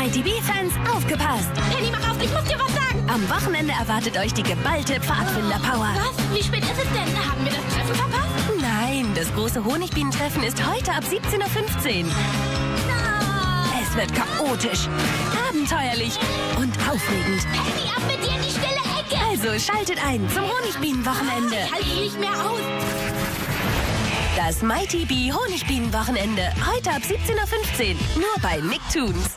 Mighty Bee-Fans, aufgepasst! Penny, mach auf, ich muss dir was sagen. Am Wochenende erwartet euch die geballte Pfadfinder-Power. Was? Wie spät ist es denn? Haben wir das Treffen verpasst? Nein, das große Honigbienentreffen ist heute ab 17.15 Uhr. Es wird chaotisch, abenteuerlich und aufregend. Penny, ab mit dir in die stille Ecke. Also schaltet ein zum Honigbienenwochenende. Ich halte nicht mehr aus. Das Mighty Bee Honigbienenwochenende. Heute ab 17.15 Uhr. Nur bei Nicktoons.